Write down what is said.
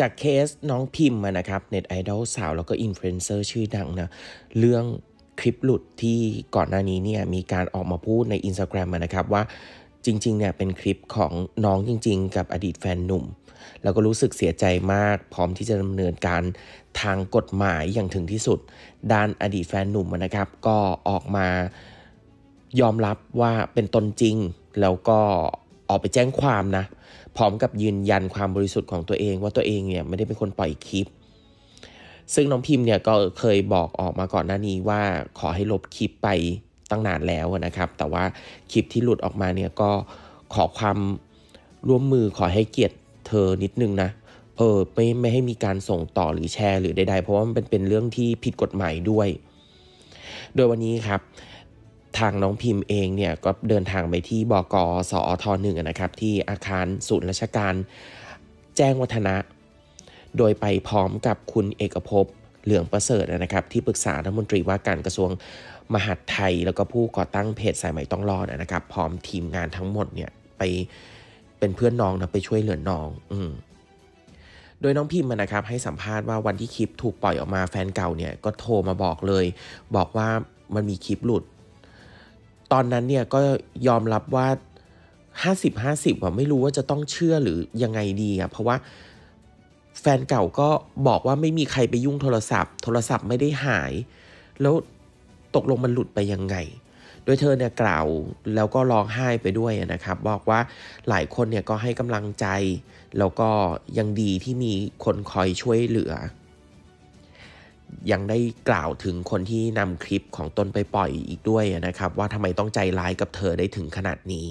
จากเคสน้องพิมพ์นะครับเน็ตไอดอลสาวแล้วก็อินฟลูเอนเซอร์ชื่อดังนะ เรื่องคลิปหลุดที่ก่อนหน้านี้เนี่ยมีการออกมาพูดใน Instagram นะครับว่าจริงๆเนี่ยเป็นคลิปของน้องจริง ๆ กับอดีตแฟนหนุ่ม แล้วก็รู้สึกเสียใจมาก พร้อมที่จะดำเนินการทางกฎหมายอย่างถึงที่สุด ด้านอดีตแฟนหนุ่มนะครับ ก็ออกมายอมรับว่าเป็นตนจริง แล้วก็ ออกไปแจ้งความนะ พร้อมกับยืนยันความบริสุทธิ์ของตัวเอง ว่าตัวเองเนี่ยไม่ได้เป็นคนปล่อยคลิป ซึ่งน้องพิมพ์เนี่ยก็เคยบอกออกมาก่อนหน้านี้ว่าขอให้ลบคลิปไปตั้งนานแล้วนะครับ แต่ว่าคลิปที่หลุดออกมาเนี่ยก็ขอความร่วมมือขอให้เกียรติเธอนิดนึงนะเออไม่ไม่ให้มีการส่งต่อหรือแชร์หรือใดๆ เพราะว่ามันเป็นเป็นเรื่องที่ผิดกฎหมายด้วย โดยวันนี้ครับ ทางน้องพิมพ์เองเนี่ยก็เดินทางไปที่บกสอทหนึ่งนะครับ ที่อาคารศูนย์ราชการ แจ้งวัฒนะ โดยไปพร้อมกับคุณเอกภพเหลืองประเสริฐนะครับ ที่ปรึกษารัฐมนตรีว่าการกระทรวงมหาดไทย แล้วก็ผู้ก่อตั้งเพจสายใหม่ต้องรอดนะครับ พร้อมทีมงานทั้งหมดเนี่ยไปเป็นเพื่อนน้องนะไปช่วยเหลือน้อง อืมโดยน้องพิมพ์นะครับให้สัมภาษณ์ว่าวันที่คลิปถูกปล่อยออกมาแฟนเก่าเนี่ยก็โทรมาบอกเลย บอกว่ามันมีคลิปหลุด ตอนนั้นเนี่ยก็ยอมรับว่า 50 50อะไม่รู้ว่าจะต้องเชื่อหรือยังไงดีอะเพราะว่าแฟนเก่าก็บอกว่าไม่มีใครไปยุ่งโทรศัพท์ โทรศัพท์ไม่ได้หาย แล้วตกลงมันหลุดไปยังไง โดยเธอเนี่ยกล่าวแล้วก็ร้องไห้ไปด้วยนะครับ บอกว่าหลายคนเนี่ยก็ให้กำลังใจ แล้วก็ยังดีที่มีคนคอยช่วยเหลือ ยังได้กล่าวถึงคนที่นำคลิปของตนไปปล่อยอีกด้วยนะครับ ว่าทำไมต้องใจร้ายกับเธอได้ถึงขนาดนี้